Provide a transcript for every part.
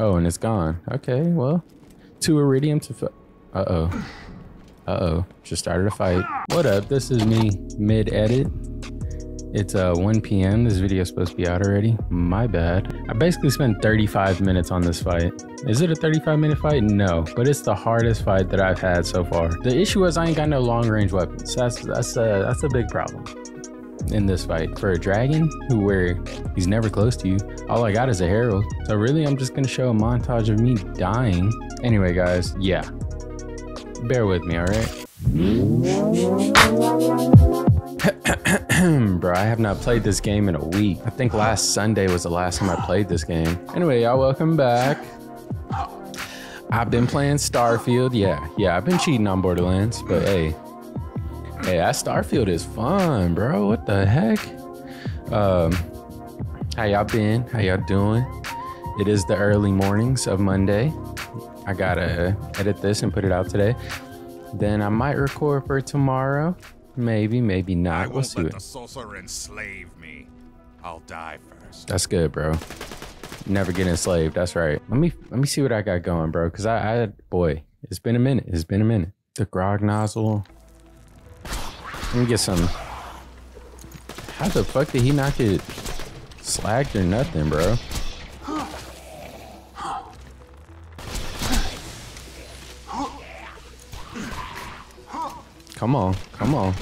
Oh, and it's gone. Okay, well, two iridium to. Uh oh. Uh oh. Just started a fight. What up? This is me mid edit. It's uh 1 p.m. This video is supposed to be out already. My bad. I basically spent 35 minutes on this fight. Is it a 35 minute fight? No, but it's the hardest fight that I've had so far. The issue is I ain't got no long range weapons. That's that's a that's a big problem in this fight. For a dragon who where he's never close to you, all I got is a Harold. So really I'm just gonna show a montage of me dying. Anyway guys, yeah. Bear with me, alright? Bro, I have not played this game in a week. I think last Sunday was the last time I played this game. Anyway, y'all welcome back. I've been playing Starfield. Yeah, yeah, I've been cheating on Borderlands, but hey, hey, that Starfield is fun, bro. What the heck? Um, how y'all been? How y'all doing? It is the early mornings of Monday. I gotta edit this and put it out today. Then I might record for tomorrow. Maybe, maybe not. I we'll see. let What, the sorcerer enslave me. I'll die first. that's good, bro. Never get enslaved. That's right. Let me let me see what I got going, bro. Cause I, I boy, it's been a minute. It's been a minute. The grog nozzle. Let me get some. How the fuck did he not get slagged or nothing, bro? Come on, come on.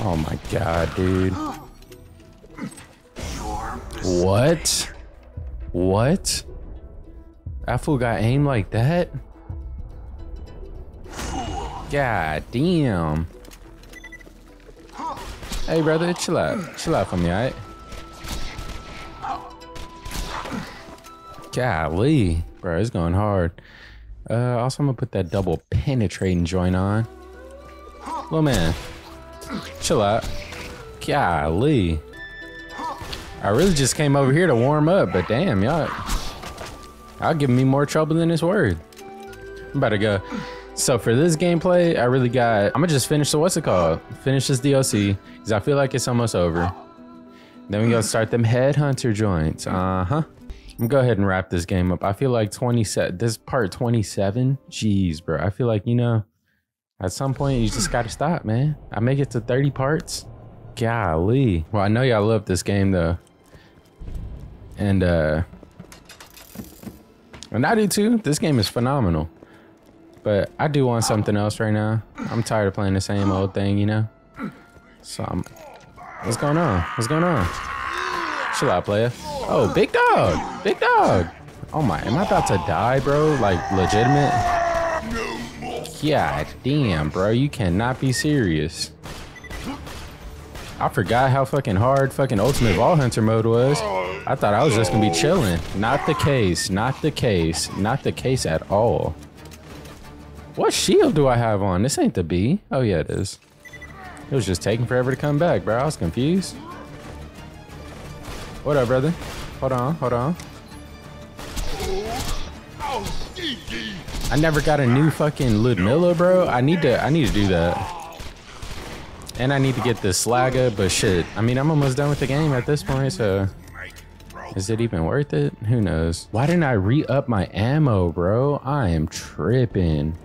Oh my god, dude. What? What? That fool got aim like that? God damn. Hey brother, chill out. Chill out for me, alright? Golly. Bro, it's going hard. Uh, also, I'm gonna put that double penetrating joint on. Little man, chill out. Golly. I really just came over here to warm up, but damn, y'all. I'll give me more trouble than it's worth. I'm about to go. So for this gameplay, I really got. I'm gonna just finish the what's it called? Finish this DLC because I feel like it's almost over. Then we gonna start them headhunter joints. Uh huh. I'm gonna go ahead and wrap this game up. I feel like 27. This part 27. Jeez, bro. I feel like you know, at some point you just gotta stop, man. I make it to 30 parts. Golly. Well, I know y'all love this game though. And uh and I do too. This game is phenomenal. But I do want something else right now. I'm tired of playing the same old thing, you know? So I'm What's going on? What's going on? Chill out, player. Oh, big dog. Big dog. Oh my, am I about to die, bro? Like legitimate? God damn, bro. You cannot be serious. I forgot how fucking hard fucking Ultimate Vault Hunter mode was. I thought I was just gonna be chilling. Not the case. Not the case. Not the case at all. What shield do I have on? This ain't the B. Oh yeah, it is. It was just taking forever to come back, bro. I was confused. What up, brother? Hold on, hold on. I never got a new fucking Ludmilla, bro. I need to I need to do that. And I need to get this Slagga, but shit. I mean, I'm almost done with the game at this point, so is it even worth it? Who knows? Why didn't I re-up my ammo, bro? I am tripping.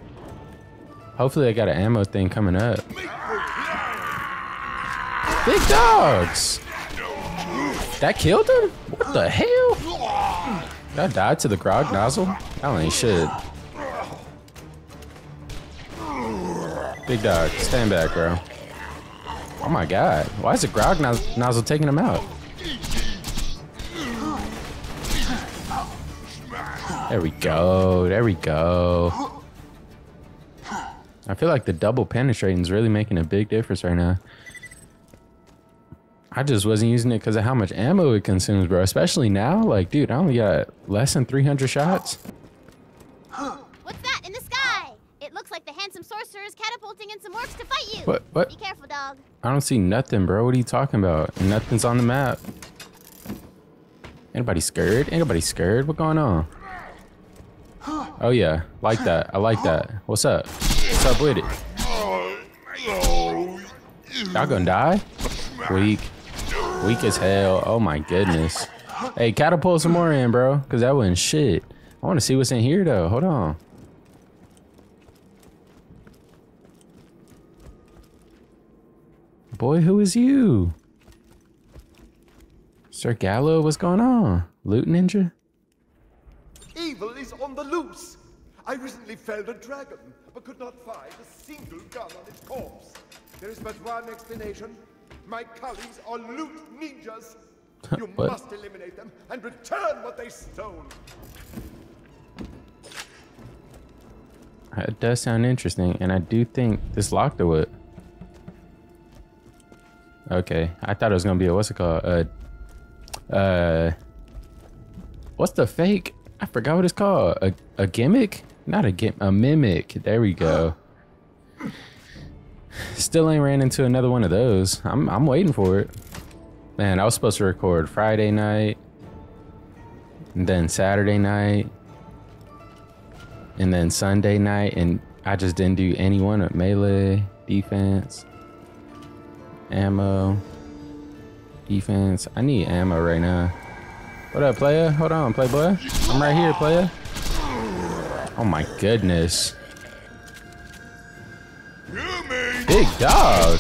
Hopefully I got an ammo thing coming up. Big dogs! That killed him? What the hell? That died to the grog nozzle? I don't ain't shit. Big dog, stand back, bro. Oh my god. Why is the grog noz nozzle taking him out? There we go. There we go. I feel like the double penetrating is really making a big difference right now. I just wasn't using it because of how much ammo it consumes, bro. Especially now. Like, dude, I only got less than 300 shots. What's that in the sky? It looks like the handsome sorcerer is catapulting in some orcs to fight you. What? What? Be careful, dog. I don't see nothing, bro. What are you talking about? Nothing's on the map. Anybody scared? Anybody scared? What going on? Oh yeah, like that. I like that. What's up? Up with it? Y'all gonna die? Weak. Weak as hell. Oh my goodness. Hey, catapult some more in, bro. Cause that wasn't shit. I want to see what's in here though. Hold on. Boy, who is you? Sir Gallow, what's going on? Loot ninja? Evil is on the loose. I recently felled a dragon, but could not find a single gun on its corpse. There is but one explanation. My colleagues are loot ninjas. You must eliminate them and return what they stole. It does sound interesting, and I do think this locked the wood. Okay, I thought it was gonna be a what's it called? Uh, uh, what's the fake? I forgot what it's called. A a gimmick? Not a gim, a mimic. There we go. Still ain't ran into another one of those. I'm I'm waiting for it. Man, I was supposed to record Friday night, and then Saturday night, and then Sunday night, and I just didn't do any one of melee, defense, ammo, defense. I need ammo right now. What up, player? Hold on, playboy. I'm right here, player. Oh my goodness. Big dog.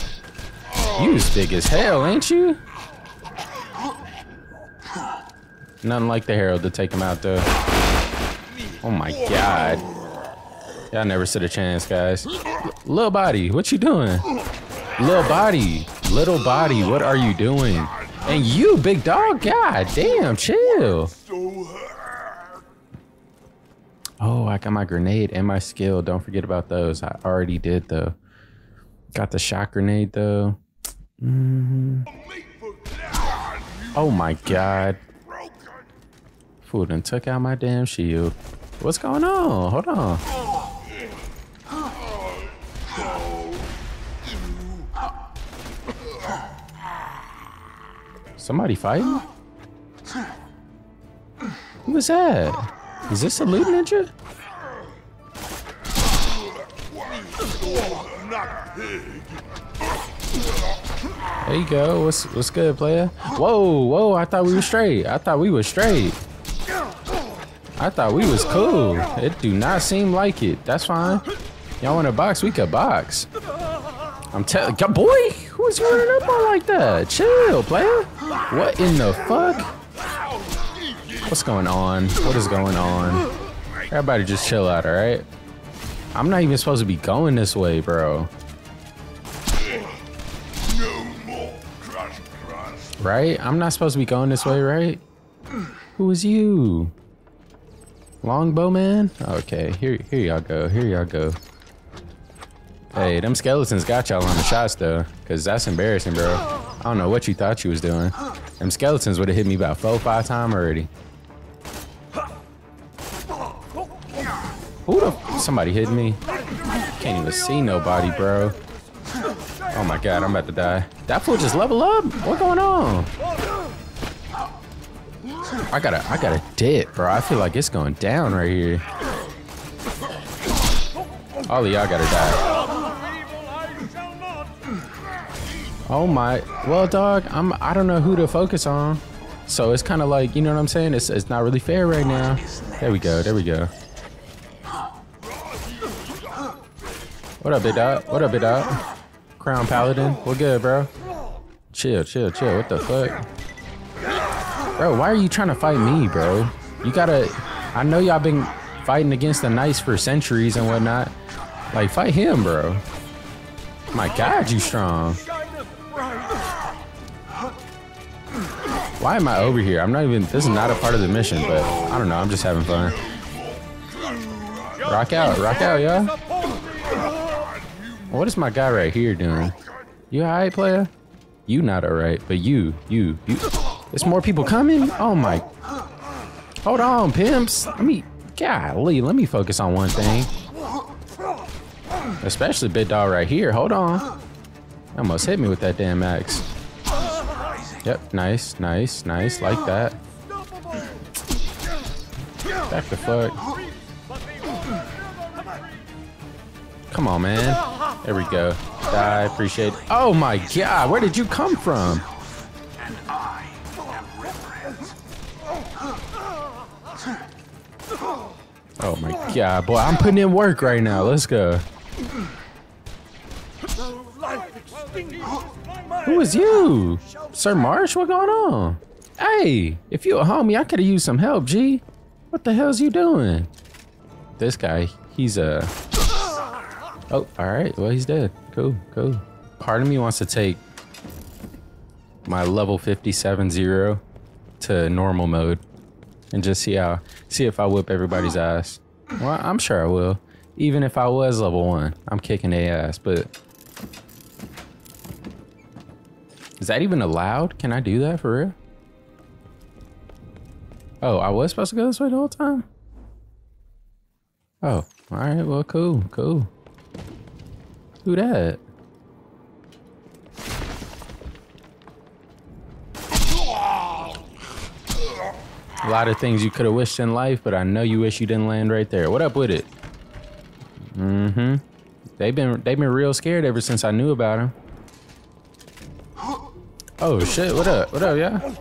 You as big as hell, ain't you? Nothing like the Harold to take him out though. Oh my god. Y'all never stood a chance, guys. L- little body, what you doing? Little body, little body, what are you doing? And you, big dog, god damn, chill. Oh, I got my grenade and my skill. Don't forget about those. I already did though. Got the shot grenade though. Mhm. Oh my god. Food and took out my damn shield. What's going on? Hold on. Somebody fighting? Who was that? Is this a loot ninja? There you go. What's what's good, player? Whoa, whoa! I thought we were straight. I thought we were straight. I thought we was cool. It do not seem like it. That's fine. Y'all want a box? We could box. I'm telling, boy, who's running up on like that? Chill, player. What in the fuck? What's going on? What is going on? Everybody just chill out, all right? I'm not even supposed to be going this way, bro. Right? I'm not supposed to be going this way, right? Who is you? Longbow man? Okay, here here y'all go. Here y'all go. Hey, them skeletons got y'all on the shots though, cause that's embarrassing, bro. I don't know what you thought you was doing. Them skeletons would have hit me about four, five times already. Who the? Somebody hit me. Can't even see nobody, bro. Oh my god, I'm about to die. That fool just level up? What going on? I gotta, I gotta dip, bro. I feel like it's going down right here. All of y'all gotta die. Oh my, well, dog, I'm, I don't know who to focus on. So it's kind of like, you know what I'm saying? It's, it's not really fair right now. There we go, there we go. What up, big dog? What up, big dog? Crown Paladin, what good, bro? Chill, chill, chill. What the fuck? Bro, why are you trying to fight me, bro? You gotta. I know y'all been fighting against the Knights for centuries and whatnot. Like, fight him, bro. My God, you strong. Why am I over here? I'm not even. This is not a part of the mission, but I don't know. I'm just having fun. Rock out, rock out, y'all. What is my guy right here doing? You alright, player? You not alright, but you, you, you. There's more people coming? Oh my. Hold on, pimps. Let me, golly, let me focus on one thing. Especially Big Dog right here. Hold on. Almost hit me with that damn axe. Yep, nice, nice, nice, like that. Back the fuck. Come on, man. There we go. I appreciate it. Oh my god, where did you come from? Oh my god, boy, I'm putting in work right now. Let's go. Who is you? Sir Marsh, what going on? Hey, if you a homie, I could have used some help, G. What the hell's you doing? This guy, he's a... Oh, all right. Well, he's dead. Cool, cool. Part of me wants to take my level 57 zero to normal mode and just see how see if I whip everybody's ass. Well, I'm sure I will. Even if I was level one, I'm kicking their ass. But is that even allowed? Can I do that for real? Oh, I was supposed to go this way the whole time. Oh, all right. Well, cool, cool. Who that? A lot of things you could have wished in life, but I know you wish you didn't land right there. What up with it? Mm-hmm. They've been they've been real scared ever since I knew about him. Oh shit! What up? What up, yeah?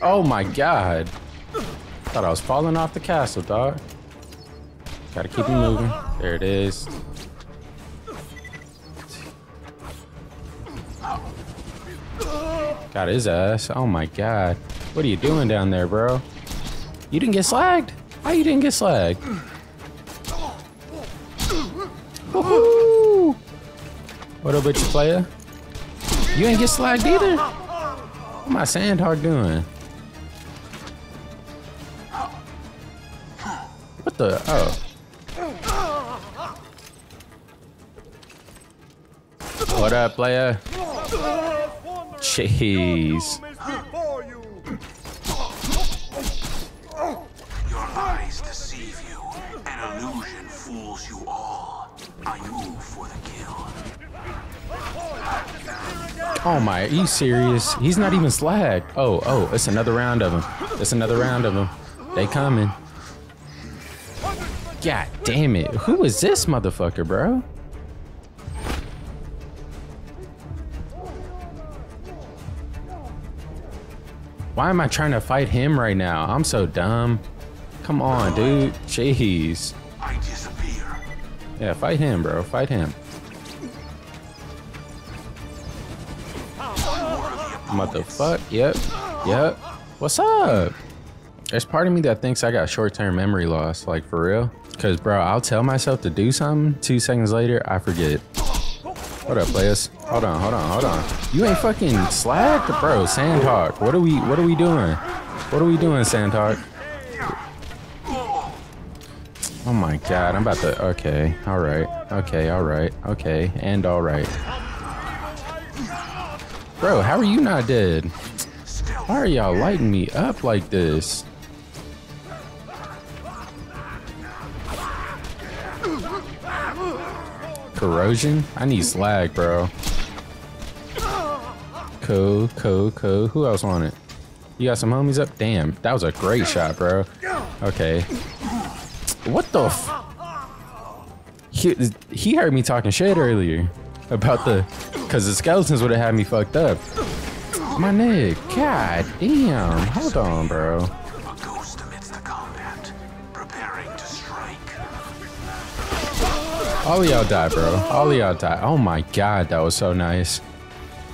Oh my god! Thought I was falling off the castle, dog. Gotta keep it moving. There it is. Got his ass. Oh my god. What are you doing down there, bro? You didn't get slagged? How you didn't get slagged? What up, bitch player? You ain't get slagged either? What my Sandhawk doing? What the? Oh. What up, player? Jeez. Your eyes deceive you. An illusion fools you all. I move for the kill. Oh my, are you serious? He's not even slag. Oh, oh, it's another round of them. It's another round of them. They coming. God damn it. Who is this motherfucker, bro? Why am I trying to fight him right now? I'm so dumb. Come on, dude. Jeez. I disappear. Yeah, fight him, bro. Fight him. Motherfuck. Yep. Yep. What's up? There's part of me that thinks I got short-term memory loss, like for real. Cause bro, I'll tell myself to do something, two seconds later, I forget. What up, players? Hold on, hold on, hold on. You ain't fucking slack, bro. Sandhawk. What are we what are we doing? What are we doing, Sandhawk? Oh my god, I'm about to okay, alright, okay, alright, okay, and alright. Bro, how are you not dead? Why are y'all lighting me up like this? Corrosion? I need slag, bro. Cool, cool, cool. Who else want it? You got some homies up? Damn, that was a great shot, bro. Okay. What the he, he heard me talking shit earlier about the... Because the skeletons would have had me fucked up. My nigga, god damn. Hold on, bro. All y'all die, bro. All y'all die. Oh my god, that was so nice.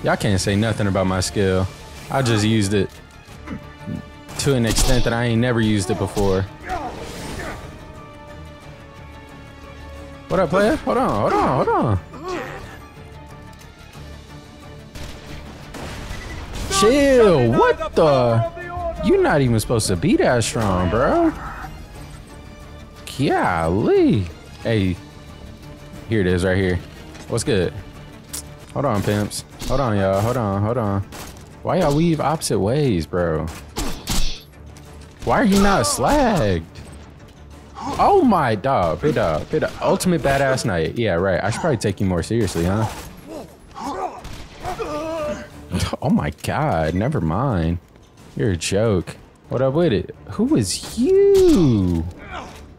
Y'all can't say nothing about my skill. I just used it to an extent that I ain't never used it before. What up, player? Hold on, hold on, hold on. Chill. What the? You're not even supposed to be that strong, bro. Golly. Hey, here it is right here. What's good? Hold on, pimps. Hold on, y'all. Hold on, hold on. Why y'all weave opposite ways, bro? Why are you not slagged? Oh my dog, big dog, big dog. Ultimate badass night. Yeah, right. I should probably take you more seriously, huh? Oh my god, never mind. You're a joke. What up with it? Who is you?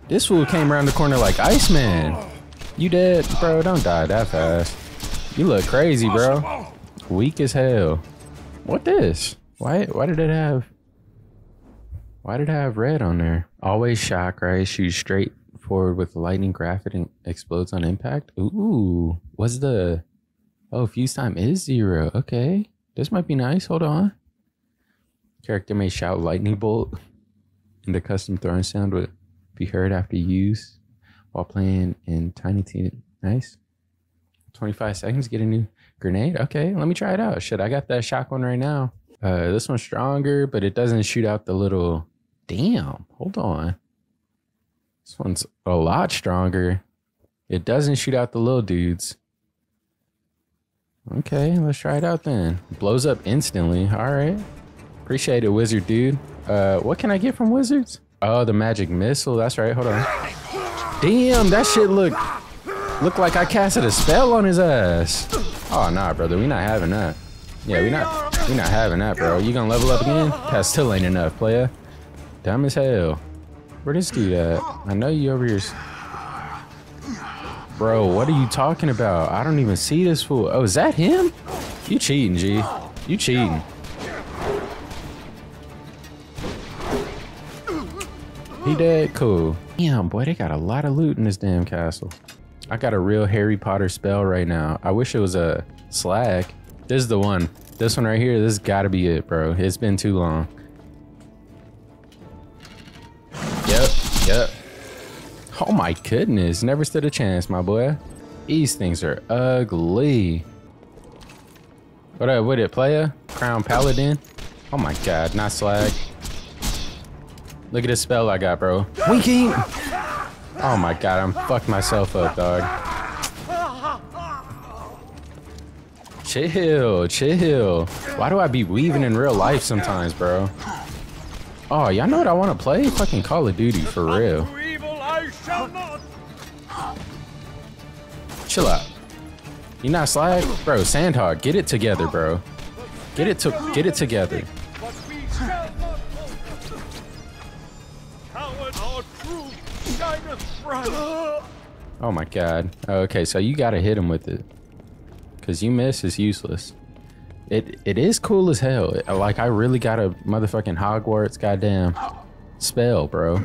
This fool came around the corner like Iceman. You dead? Bro, don't die that fast. You look crazy, bro. Weak as hell. What this? Why why did it have Why did I have red on there? Always shock, right? Shoot straight forward with lightning graphic and explodes on impact. Ooh, what's the oh fuse time is zero? Okay, this might be nice. Hold on. Character may shout lightning bolt, and the custom throwing sound would be heard after use while playing in Tiny Tina. Nice. 25 seconds, get a new grenade. Okay, let me try it out. Shit, I got that shotgun right now. Uh, this one's stronger, but it doesn't shoot out the little. Damn, hold on. This one's a lot stronger. It doesn't shoot out the little dudes. Okay, let's try it out then. Blows up instantly. All right. Appreciate it, wizard dude. Uh, what can I get from wizards? Oh, the magic missile. That's right. Hold on. Damn, that shit look look like I casted a spell on his ass. Oh nah, brother. We not having that. Yeah, we not we not having that, bro. You gonna level up again? That still ain't enough, player. Dumb as hell. Where this dude at? I know you over here. Bro, what are you talking about? I don't even see this fool. Oh, is that him? You cheating, G. You cheating. He dead? Cool. Damn, boy, they got a lot of loot in this damn castle. I got a real Harry Potter spell right now. I wish it was a slag. This is the one. This one right here, this gotta be it, bro. It's been too long. Yep, yep. Oh my goodness, never stood a chance, my boy. These things are ugly. What up with it, player? Crown Paladin? Oh my god, not slag. Look at this spell I got, bro. Winking! Oh my god, I'm fucked myself up, dog. Chill, chill. Why do I be weaving in real life sometimes, bro? Oh, y'all know what I want to play? Fucking Call of Duty, for real. To evil I shall not. Chill out. You not slag? Bro, Sandhawk, get it together, bro. Get it to get it together. Oh my god. Okay, so you gotta hit him with it. Cause you miss is useless. It it is cool as hell. Like I really got a motherfucking Hogwarts goddamn spell, bro.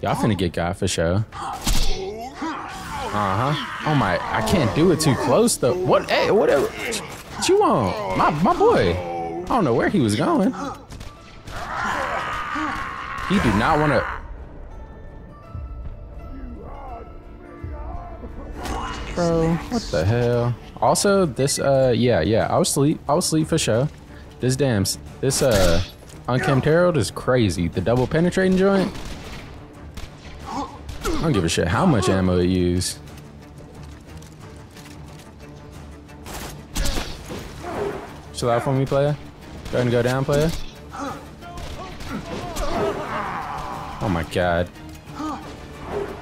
Y'all finna get got for sure. Uh-huh. Oh my I can't do it too close though. What hey, whatever what you want? My my boy. I don't know where he was going. He do not wanna Bro, what the hell? Also, this uh yeah, yeah, I was sleep. I was sleep for sure. This damn this uh unkempt Harold is crazy. The double penetrating joint. I don't give a shit how much ammo it use. Chill out for me, player. Go ahead and go down, player. Oh my god. Oh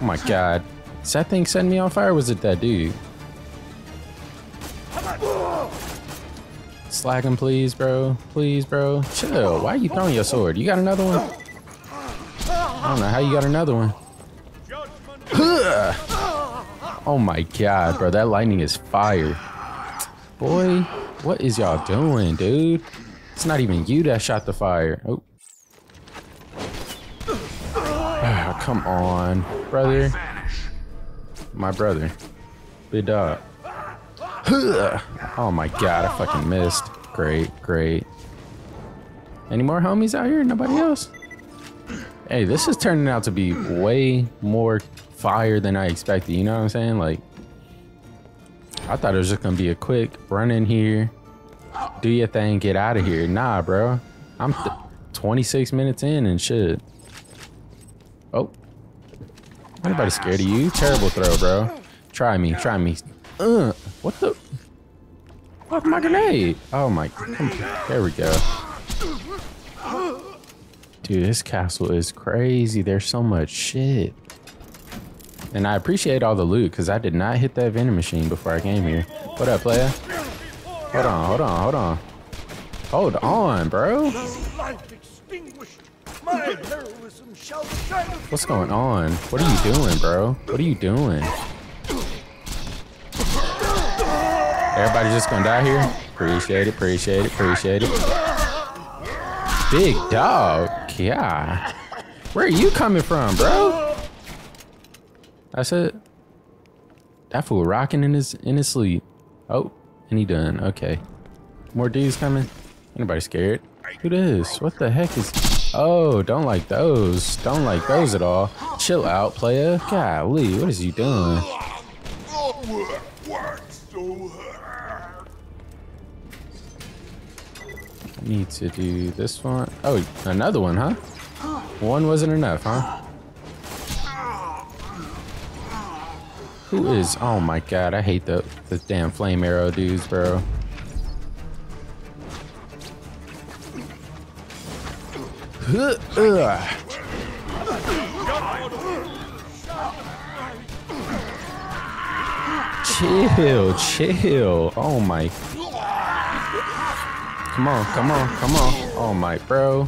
my god. Is that thing setting me on fire was it that dude? Slag him, please, bro. Please, bro. Chill. Why are you throwing your sword? You got another one? I don't know how you got another one. Oh my god, bro. That lightning is fire. Boy, what is y'all doing, dude? It's not even you that shot the fire. Oh. Ah, come on, brother. My brother. Big dog. Oh my god, I fucking missed. Great, great. Any more homies out here? Nobody else? Hey, this is turning out to be way more fire than I expected. You know what I'm saying? Like, I thought it was just gonna be a quick run in here, do your thing, get out of here. Nah, bro. I'm th- 26 minutes in and shit. Oh. Anybody scared of you? Terrible throw, bro. Try me, try me. Uh, what the? Fuck my grenade. Oh my, there we go. Dude, this castle is crazy. There's so much shit. And I appreciate all the loot because I did not hit that vending machine before I came here. What up, player? Hold on, hold on, hold on. Hold on, bro. What's going on? What are you doing, bro? What are you doing? Everybody just gonna die here? Appreciate it, appreciate it, appreciate it. Big dog. Yeah. Where are you coming from, bro? That's it. That fool rocking in his in his sleep. Oh, and he done. Okay. More dudes coming. Anybody scared? Who this? What the heck is? Oh, don't like those. Don't like those at all. Chill out, player. Golly, what is you doing? Need to do this one. Oh, another one, huh? One wasn't enough, huh? Who is? Oh my god, I hate the the damn flame arrow dudes, bro. Uh. Chill, chill. Oh my. Come on, come on, come on. Oh my, bro.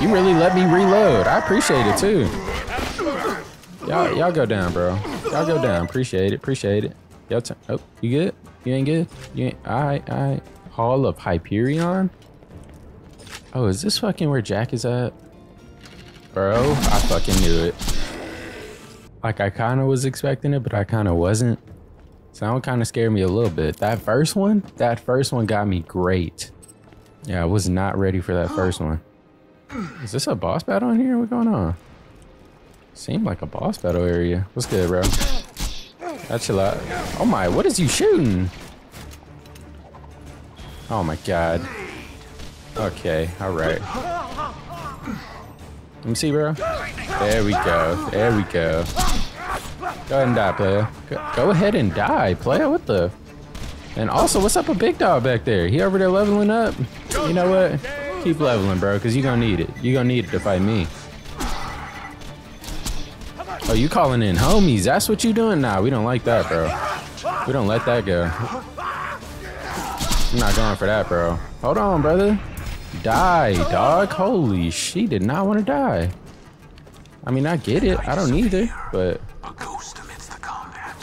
You really let me reload. I appreciate it too. Y'all, y'all go down, bro. Y'all go down. Appreciate it. Appreciate it. Y'all. Oh, you good? You ain't good? You ain't. All right, all right. Hall of Hyperion. Oh, is this fucking where Jack is at? Bro, I fucking knew it. Like I kind of was expecting it, but I kind of wasn't. So that one kind of scared me a little bit. That first one, that first one got me great. Yeah, I was not ready for that first one. Is this a boss battle in here? What's going on? Seemed like a boss battle area. What's good, bro? That's a lot. Oh my, what is you shooting? Oh my god. Okay, alright. Let me see, bro. There we go. There we go. Go ahead and die, player. Go, ahead and die, player. What the? And also, what's up with Big Dog back there? He over there leveling up? You know what? Keep leveling, bro, because you're going to need it. You're going to need it to fight me. Oh, you calling in homies. That's what you doing? Nah, we don't like that, bro. We don't let that go. I'm not going for that, bro. Hold on, brother. Die, dog. Holy, she did not want to die. I mean, I get it. I don't either, but A ghost amidst the combat,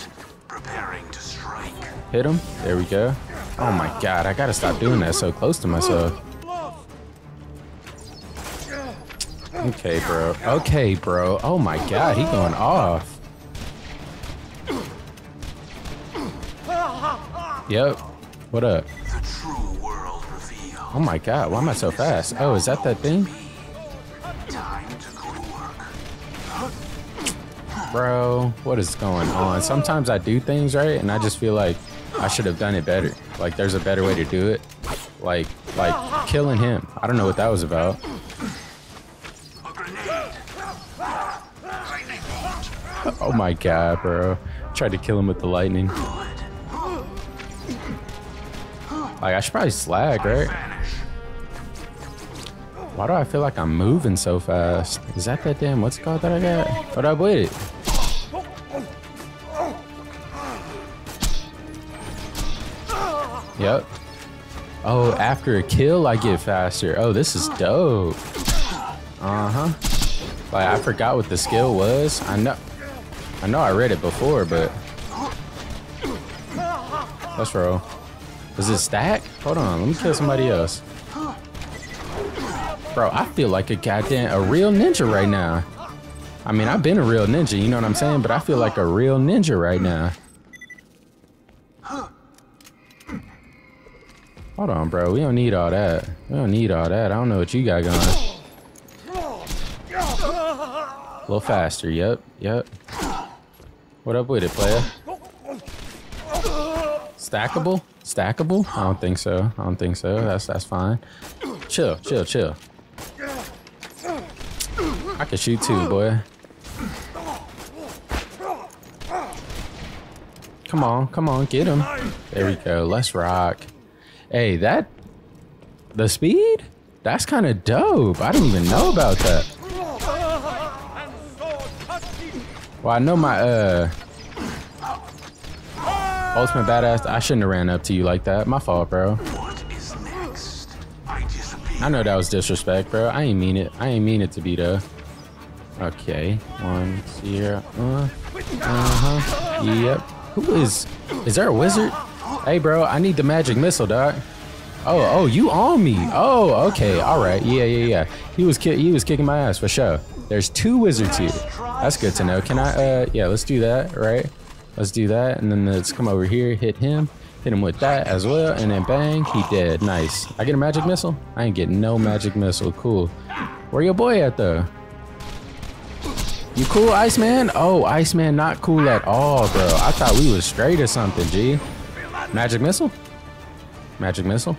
preparing to strike. hit him. There we go. Oh my god, I gotta stop doing that so close to myself. Okay, bro. Okay, bro. Oh my god, he going off. Yep. What up? Oh my god, why am I so fast? Oh, is that that thing? Bro, what is going on? Sometimes I do things right and I just feel like I should have done it better. Like there's a better way to do it. Like like killing him. I don't know what that was about. Oh my god, bro. Tried to kill him with the lightning. Like I should probably slag, right? Why do I feel like I'm moving so fast? Is that that damn what's called that I got? What up with it? Yep. Oh, after a kill, I get faster. Oh, this is dope. Uh-huh. Like, I forgot what the skill was. I know, I know I read it before, but... Let's roll. Does it stack? Hold on, let me kill somebody else. Bro, I feel like a goddamn, a real ninja right now. I mean, I've been a real ninja, you know what I'm saying? But I feel like a real ninja right now. Hold on, bro. We don't need all that. We don't need all that. I don't know what you got going. A little faster. Yep. Yep. What up with it, player? Stackable? Stackable? I don't think so. I don't think so. That's that's fine. Chill, chill, chill. I can shoot too, boy. Come on, come on, get him. There we go. Let's rock. Hey, that the speed? That's kind of dope. I didn't even know about that. Well, I know my uh ultimate badass. I shouldn't have ran up to you like that. My fault, bro. I know that was disrespect, bro. I ain't mean it. I ain't mean it to be though. Okay, one zero. Uh, uh-huh. Yep. Who is? Is there a wizard? Hey, bro. I need the magic missile, dog. Oh, oh, you on me? Oh, okay, all right, yeah, yeah, yeah. He was he was kicking my ass for sure. There's two wizards here. That's good to know. Can I? Uh, yeah, let's do that. Right? Let's do that, and then let's come over here, hit him, hit him with that as well, and then bang, he dead. Nice. I get a magic missile? I ain't getting no magic missile. Cool. Where your boy at though? You cool, Iceman? Oh, Iceman not cool at all, bro. I thought we was straight or something, G. Magic missile? Magic missile?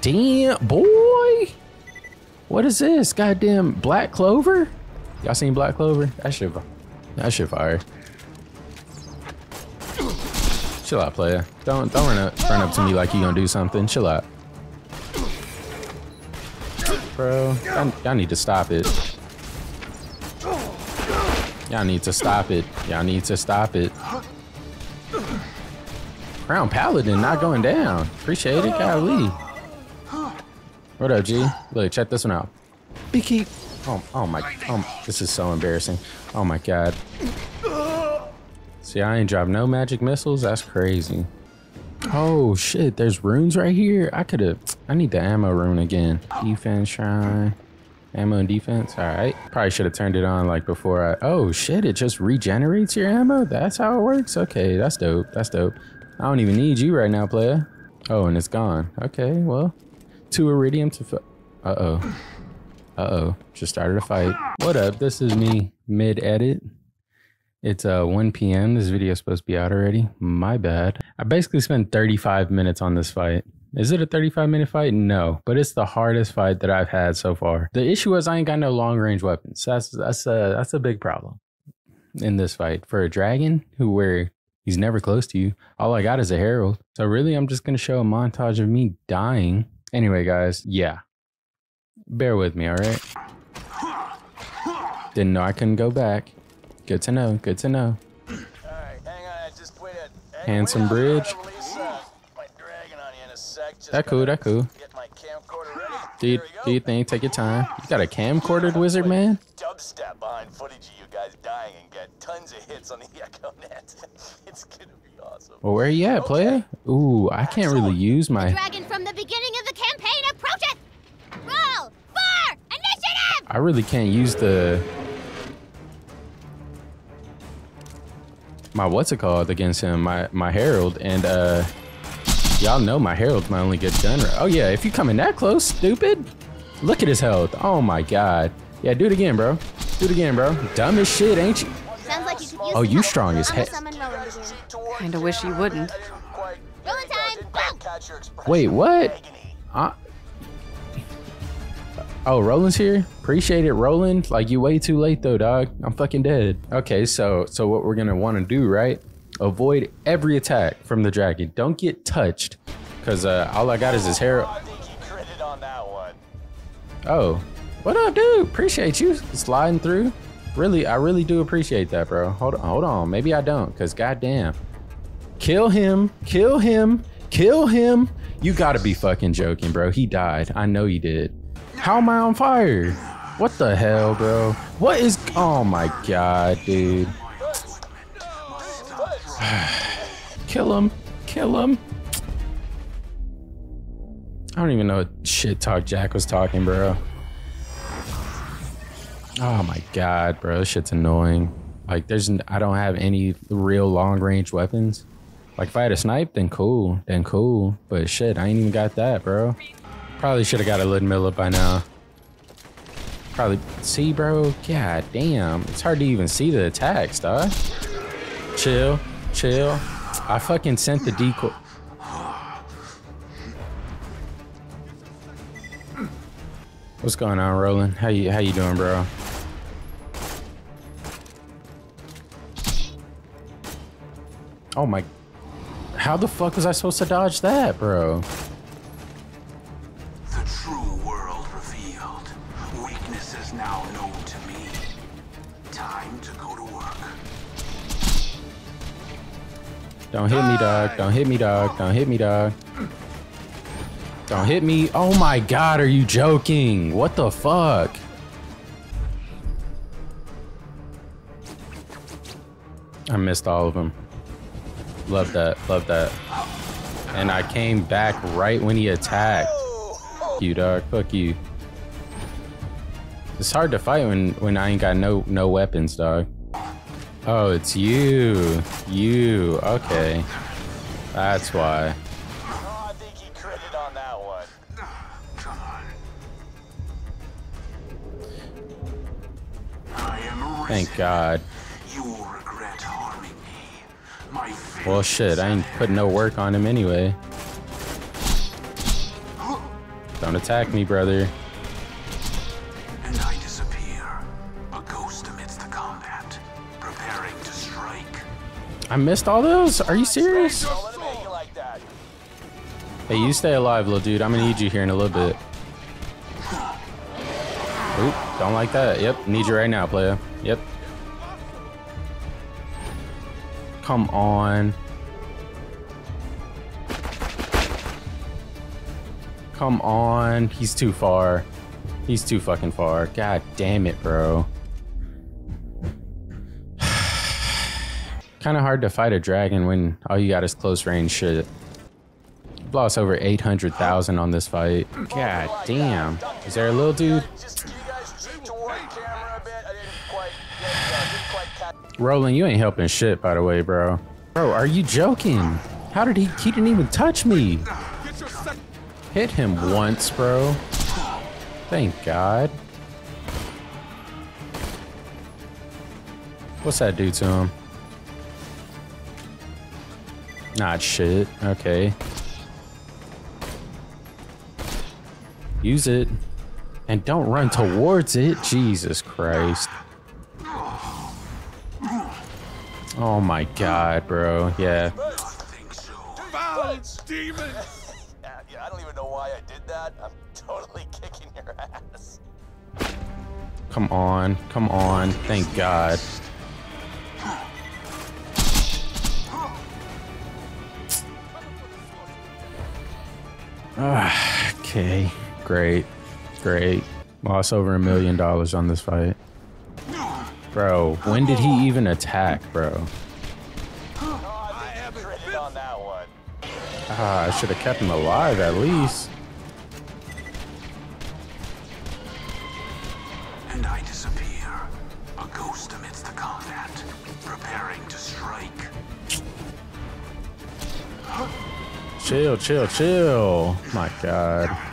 Damn, boy. What is this? Goddamn Black Clover? Y'all seen Black Clover? That shit, that shit fire. Chill out, player. Don't don't run up run up to me like you gonna do something. Chill out. Bro, y'all, need to stop it. Y'all need to stop it. Y'all need to stop it. Crown Paladin not going down. Appreciate it, golly. What up, G? Look, check this one out. Beaky. Oh, oh my. Oh, this is so embarrassing. Oh my god. See, I ain't dropped no magic missiles. That's crazy. Oh shit, there's runes right here. I could have. I need the ammo rune again. Defense shrine. Ammo and defense. All right. Probably should have turned it on like before I. Oh shit! It just regenerates your ammo. That's how it works. Okay, that's dope. That's dope. I don't even need you right now, player. Oh, and it's gone. Okay, well, two iridium to. Uh oh. Uh oh. Just started a fight. What up? This is me mid edit. It's uh 1 p.m. This video is supposed to be out already. My bad. I basically spent 35 minutes on this fight. Is it a 35 minute fight? No, but it's the hardest fight that I've had so far. The issue is I ain't got no long range weapons. That's that's a that's a big problem in this fight for a dragon who where he's never close to you. All I got is a Harold. So really, I'm just gonna show a montage of me dying. Anyway, guys, yeah, bear with me, all right. Didn't know I couldn't go back. Good to know. Good to know. Hang on, I just hey, Handsome bridge. I'm gonna release, uh, my dragon on you in a sec. Just That cool, gotta that cool. Get my camcorder ready. Do you, Here we go. do you think? Take your time. You got a camcordered wizard, man? Dubstep behind footage of you guys dying and get tons of hits on the Echo Net. it's gonna be awesome. Well, where you at, player? Ooh, I can't really use my. Dragon from the beginning of the campaign approaches! Roll for initiative! I really can't use the. My what's it called against him? My my Harold and uh, y'all know my Harold's my only good gun. Oh yeah, if you coming that close, stupid. Look at his health. Oh my god. Yeah, do it again, bro. Do it again, bro. Dumb as shit, ain't you? Sounds like you could Oh, you strong as I'm heck. gonna summon Roland again. Kinda wish you wouldn't. Quite. Time! Boom! Catch your expression. Wait, what? Agony. Uh, oh, Roland's here. Appreciate it, Roland. Like you way too late though, dog. I'm fucking dead. Okay, so so what we're gonna want to do, right? Avoid every attack from the dragon. Don't get touched, cause uh, all I got is his hair. I think he critted on that one. Oh, what up, dude? Appreciate you sliding through. Really, I really do appreciate that, bro. Hold on, hold on. Maybe I don't, cause goddamn, kill him, kill him, kill him. You gotta be fucking joking, bro. He died. I know he did. How am I on fire? What the hell, bro? What is? Oh my god, dude. Kill him, kill him. I don't even know what shit talk Jack was talking, bro. Oh my god, bro, this shit's annoying. Like, there's, I don't have any real long range weapons. Like, if I had a snipe, then cool, then cool. But shit, I ain't even got that, bro. Probably should have got a Ludmilla by now. Probably, see, bro, god damn, it's hard to even see the attacks, dog. Chill, chill. I fucking sent the decoy. What's going on, Roland? How you how you doing, bro? Oh my How the fuck was I supposed to dodge that, bro? Dog. Don't hit me, dog. Don't hit me, dog. Don't hit me. Oh my god, are you joking? What the fuck? I missed all of them. Love that. Love that. And I came back right when he attacked. Fuck you, dog. Fuck you. It's hard to fight when when I ain't got no no weapons, dog. Oh, it's you. You. Okay. That's why. Oh, I think he critted on that one. Come on. I am a Thank God. You will regret harming me. My Well, shit. I ain't put no work on him anyway. Don't attack me, brother. I disappear. A ghost amidst the combat. Preparing to strike. I missed all those. Are you serious? Hey, you stay alive, little dude. I'm gonna need you here in a little bit. Oop, don't like that. Yep, need you right now, player. Yep. Come on. Come on. He's too far. He's too fucking far. God damn it, bro. kind of hard to fight a dragon when all you got is close range shit. Lost over 800,000 on this fight. God damn. Is there a little dude? Roland, you ain't helping shit, by the way, bro. Bro, are you joking? How did he? He didn't even touch me. Hit him once, bro. Thank God. What's that do to him? Not shit. Okay. Use it. And don't run towards it. Jesus Christ. Oh my god, bro. Yeah. Think so. Foul demon! Yeah, yeah, I don't even know why I did that. I'm totally kicking your ass. Come on. Come on. Thank God. Okay. Great. Great. Lost over a million dollars on this fight. Bro, when did he even attack, bro? I think he critted on that one. Ah, I should have kept him alive at least. And I disappear. A ghost amidst the combat. Preparing to strike. Chill, chill, chill. My God.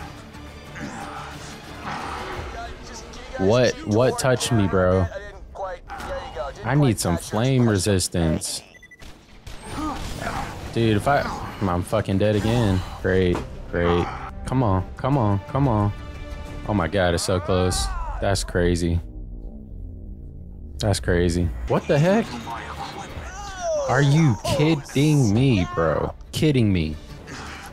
What- what touched me, bro? I need some flame resistance. Dude, if I... I'm fucking dead again. Great, great. Come on, come on, come on. Oh my god, it's so close. That's crazy. That's crazy. What the heck? Are you kidding me, bro? Kidding me.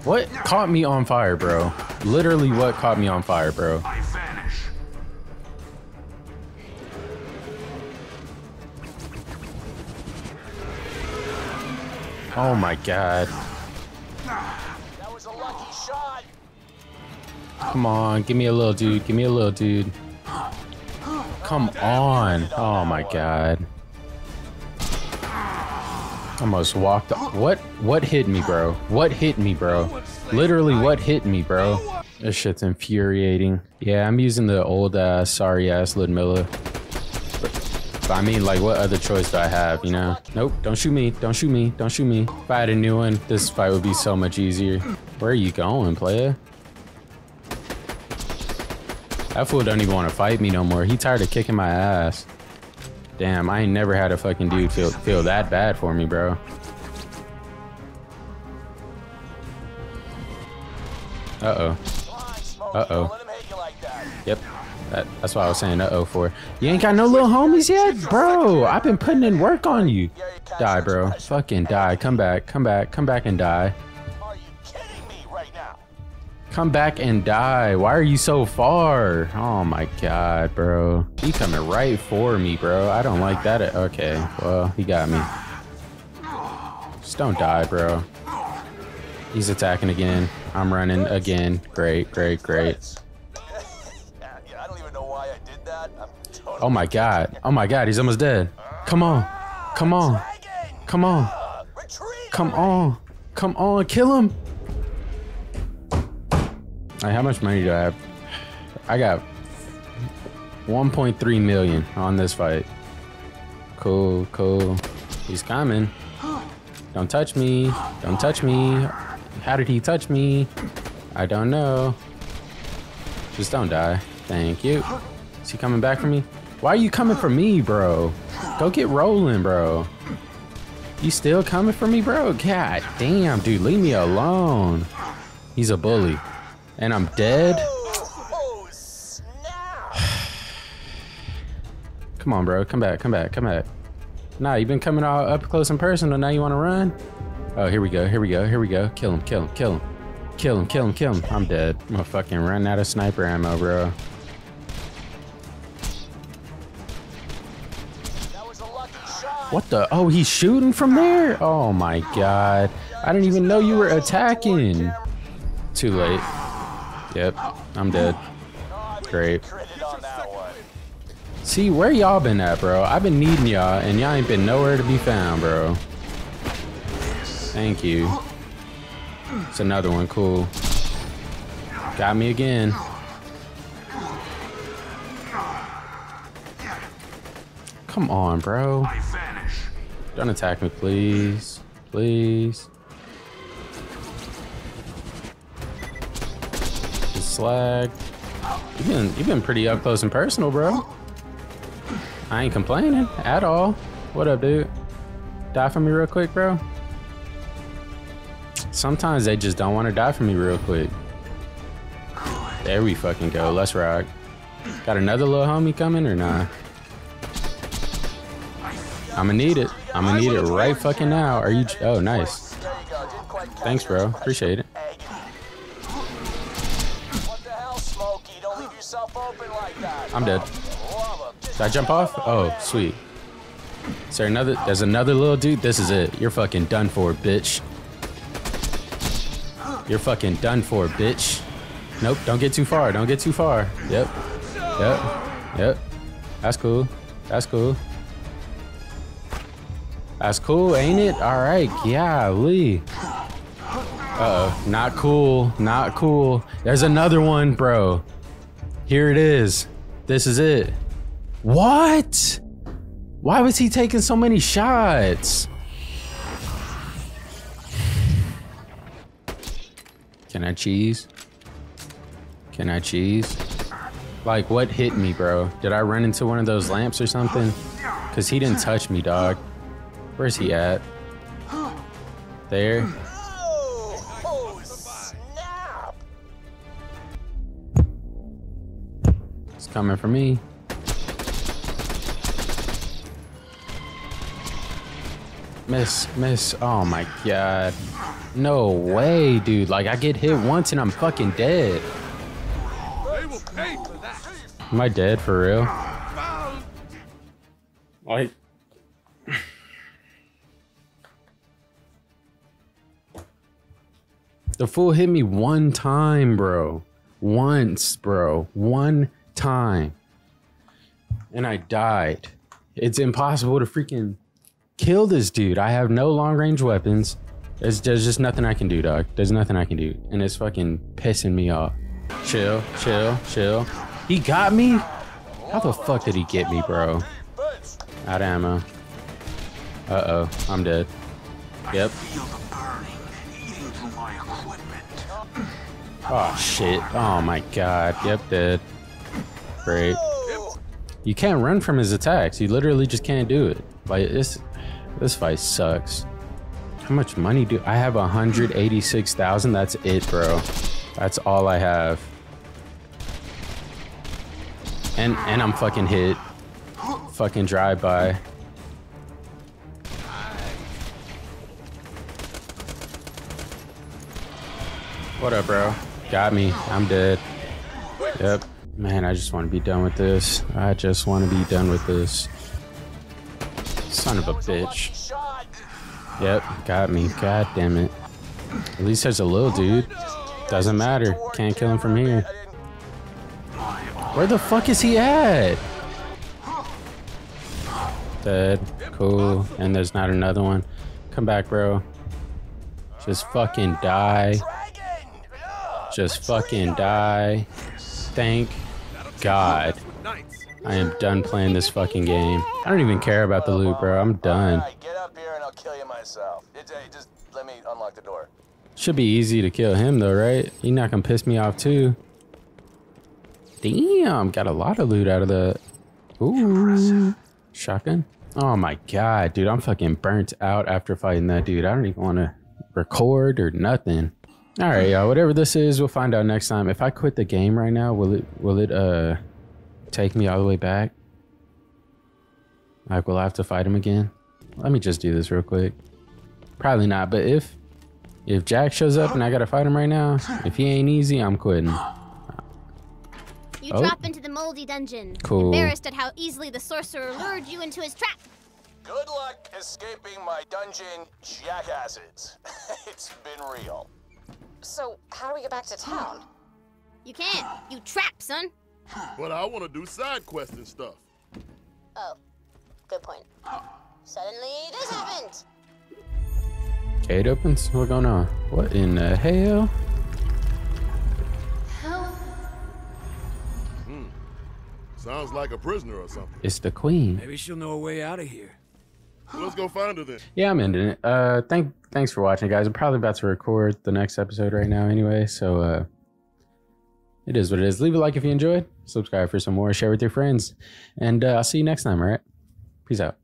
What caught me on fire, bro? Literally what caught me on fire, bro? Oh my god. That was a lucky shot. Come on, give me a little dude. Give me a little dude. Come on. Oh my god. Almost walked up. What what hit me, bro? What hit me, bro? Literally what hit me, bro? This shit's infuriating. Yeah, I'm using the old ass sorry ass Ludmilla. But I mean, like, what other choice do I have, you know? Nope, don't shoot me, don't shoot me, don't shoot me. If I had a new one, this fight would be so much easier. Where are you going, player? That fool don't even want to fight me no more. He tired of kicking my ass. Damn, I ain't never had a fucking dude feel feel that bad for me, bro. Uh-oh. Come on, Smokey. Uh-oh. Don't let him hit you like that. Yep. That, that's what I was saying uh-oh for. You ain't got no little homies yet? Bro, I've been putting in work on you. Die, bro. Fucking die. Come back. Come back. Come back and die. Are you kidding me right now? Come back and die. Why are you so far? Oh my god, bro. He coming right for me, bro. I don't like that. Okay, well, he got me. Just don't die, bro. He's attacking again. I'm running again. Great, great, great. Oh my god. Oh my god, he's almost dead. Come on. Come on. Come on. Come on. Come on. Kill him. Like, how much money do I have? I got 1.3 million on this fight. Cool, cool. He's coming. Don't touch me. Don't touch me. How did he touch me? I don't know. Just don't die. Thank you. Is he coming back for me? Why are you coming for me, bro? Go get Roland, bro. You still coming for me, bro? God damn, dude. Leave me alone. He's a bully. And I'm dead? Oh! Come on, bro. Come back, come back, come back. Nah, you've been coming all up close and personal. Now you want to run? Oh, here we go, here we go, here we go. Kill him, kill him, kill him. Kill him, kill him, kill him. I'm dead. I'm gonna fucking run out of sniper ammo, bro. What the? Oh, he's shooting from there? Oh my god. I didn't even know you were attacking. Too late. Yep, I'm dead. Great. See, where y'all been at, bro? I've been needing y'all, and y'all ain't been nowhere to be found, bro. Thank you. It's another one, cool. Got me again. Come on, bro. Don't attack me, please. Please. Just slag. You've been you've been pretty up close and personal, bro. I ain't complaining at all. What up, dude? Die for me real quick, bro. Sometimes they just don't want to die for me real quick. There we fucking go. Let's rock. Got another little homie coming or not? I'ma need it. I'ma need it right fucking now. Are you? Oh, nice. There you go. Didn't quite catch Thanks, bro. Appreciate it. Agony. What the hell, Smokey? Don't leave yourself open like that. I'm dead. Love 'em. Just Did I jump off? Oh, sweet. Is there another? There's another little dude. This is it. You're fucking done for, bitch. You're fucking done for, bitch. Nope. Don't get too far. Don't get too far. Yep. Yep. Yep. That's cool. That's cool. That's cool, ain't it? All right. Golly. Uh-oh. Not cool. Not cool. There's another one, bro. Here it is. This is it. What? Why was he taking so many shots? Can I cheese? Can I cheese? Like, what hit me, bro? Did I run into one of those lamps or something? Because he didn't touch me, dog. Where's he at? There. Oh, snap! It's coming for me. Miss, miss. Oh my god. No way, dude. Like, I get hit once and I'm fucking dead. Am I dead for real? The fool hit me one time, bro. Once, bro. One time. And I died. It's impossible to freaking kill this dude. I have no long range weapons. There's, there's just nothing I can do, dog. There's nothing I can do. And it's fucking pissing me off. Chill, chill, chill. He got me? How the fuck did he get me, bro? Out of ammo. Uh oh, I'm dead. Yep. Oh shit. Oh my god. Yep, dead. Great. You can't run from his attacks. You literally just can't do it. Like this this fight sucks. How much money do I have 186,000? That's it, bro. That's all I have. And and I'm fucking hit. Fucking drive by. What up, bro? Got me. I'm dead. Yep. Man, I just want to be done with this. I just want to be done with this. Son of a bitch. Yep, got me. God damn it. At least there's a little dude. Doesn't matter. Can't kill him from here. Where the fuck is he at? Dead. Cool. And there's not another one. Come back, bro. Just fucking die. Just fucking die. Thank God. I am done playing this fucking game. I don't even care about the loot, bro. I'm done. Get up here and I'll kill you myself. Just let me unlock the door. Should be easy to kill him though, right? He not gonna piss me off too. Damn, got a lot of loot out of the. Ooh, shotgun. Oh my god, dude, I'm fucking burnt out after fighting that dude. I don't even want to record or nothing. All right, y'all. Whatever this is, we'll find out next time. If I quit the game right now, will it will it uh take me all the way back? Like, will I have to fight him again? Let me just do this real quick. Probably not, but if if Jack shows up and I gotta fight him right now, if he ain't easy, I'm quitting. You Oh. drop into the moldy dungeon, Cool. embarrassed at how easily the sorcerer lured you into his trap. Good luck escaping my dungeon, jackasses. it's been real. So, how do we get back to town? You can't. You trap, son. But I want to do side quests and stuff. Oh, good point. Suddenly, this happened. Gate opens. What going on? What in the hell? Hmm. Sounds like a prisoner or something. It's the queen. Maybe she'll know a way out of here. Let's go find her then. Yeah, I'm ending it. Uh, thank thanks for watching, guys. I'm probably about to record the next episode right now, anyway. So, uh, it is what it is. Leave a like if you enjoyed. Subscribe for some more. Share with your friends, and uh, I'll see you next time. All right. Peace out.